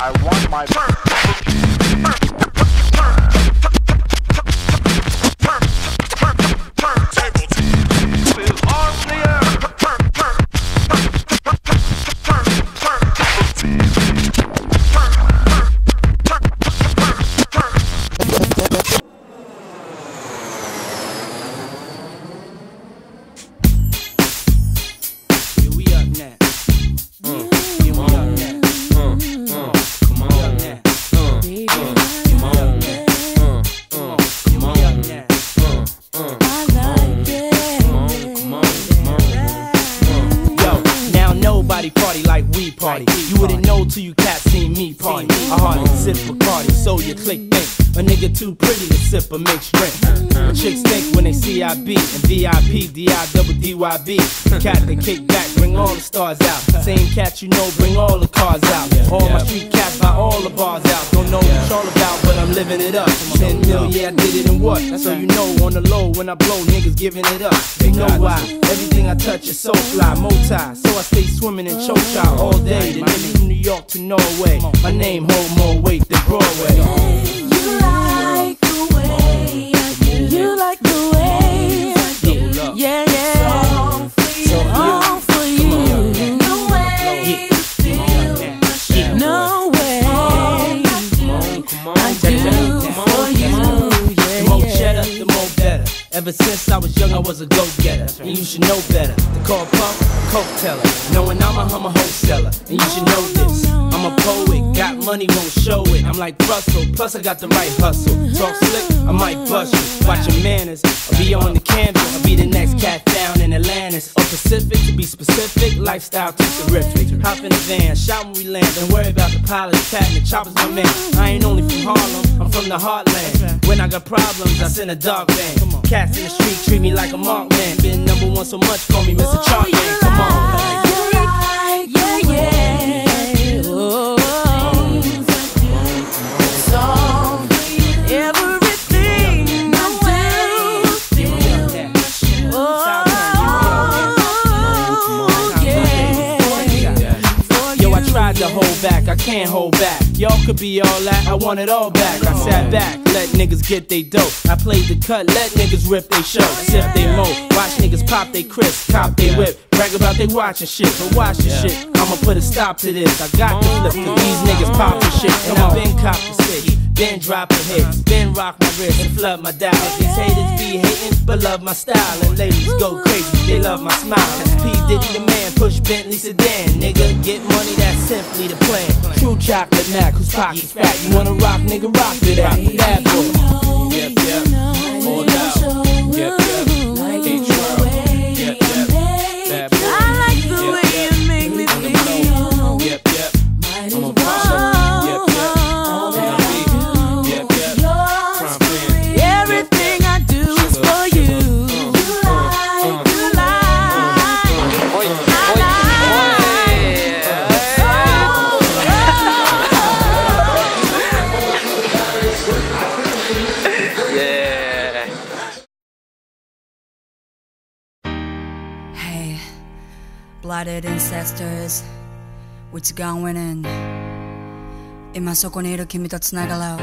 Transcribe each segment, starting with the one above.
I want my bird. Seen me party. I hardly sip Bacardi, so you click think. A nigga too pretty to sip a mixed drink. But chicks think when they see I be and VIP, DI double DYB. Cat they kick back, bring all the stars out. Same cat you know, bring all the cars out. All my street cats buy all the bars out. Don't know what it's all about, but I'm living it up. 10 mil, yeah, I did it in what? That's So you know on the low when I blow, niggas giving it up. They know why. Everything I touch is so fly, multi. So I stay swimming in choke shot all day. The nigga from New York to Norway. My name hold more weight than Broadway. The the. The the. Ever since I was young, I was a go-getter. And you should know better. To call a coke teller. Knowing I'm a hummer wholesaler. And you should know this. I'm a poet. Got money, won't show it. I'm like Russell. Plus, I got the right hustle. Talk slick, I might bust you. Watch your manners. I'll be on the canvas. I'll be the next cat down in Atlantis. Or Pacific, to be specific. Lifestyle too terrific. Hop in the van, shout when we land. Don't worry about the pilot, cat, and the chopper's my man. I ain't only from Harlem, I'm from the heartland. When I got problems, I send a dog van. Cats in the street treat me like a monk man. Been number one so much, call me Mr. Chalk Come on. To hold back, I can't hold back. Y'all could be all that, I want it all back. I sat back, let niggas get they dope. I played the cut, let niggas rip they show. Sip they mo, watch niggas pop they crisp, cop they whip. Brag about they watching shit, but watch the shit. I'ma put a stop to this. I got the flip, cause these niggas poppin' shit. And I been cop the city, been dropping hits, been rock my wrist and flood my dial. These haters be hating, but love my style. And ladies go crazy, they love my smile. That's P. Diddy the man, push Bentley sedan. Nigga, get money, that's simply the plan. True chocolate knack, whose pockets fat. You wanna rock, nigga, rock to that. Bad boy. Yep, yep. Hold out. blooded ancestors, what's going on? 今そこにいる君と繋がろう。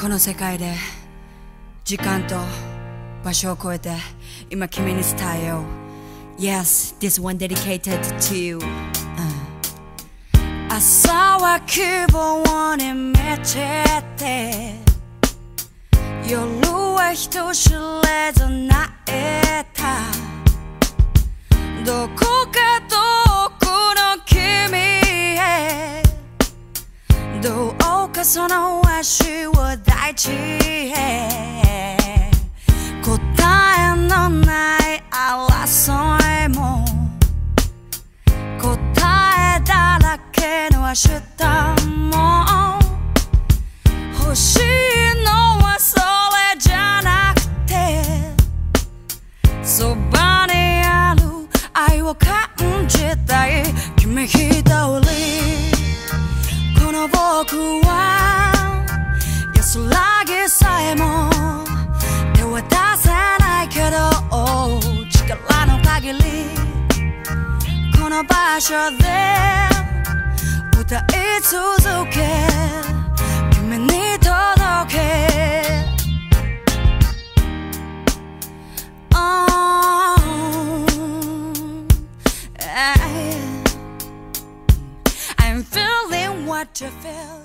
この世界で時間と場所を超えて今君に伝えよう。Yes, this one dedicated to you. 朝は希望に満ちて夜は人知れず泣 どこか遠くの君へどうかその足を大地へ答えのない争いも答えだらけの明日を感じたい。君一人この僕は安らぎさえも。手は出せないけど力の限り。この場所で歌い続け。Feeling what you feel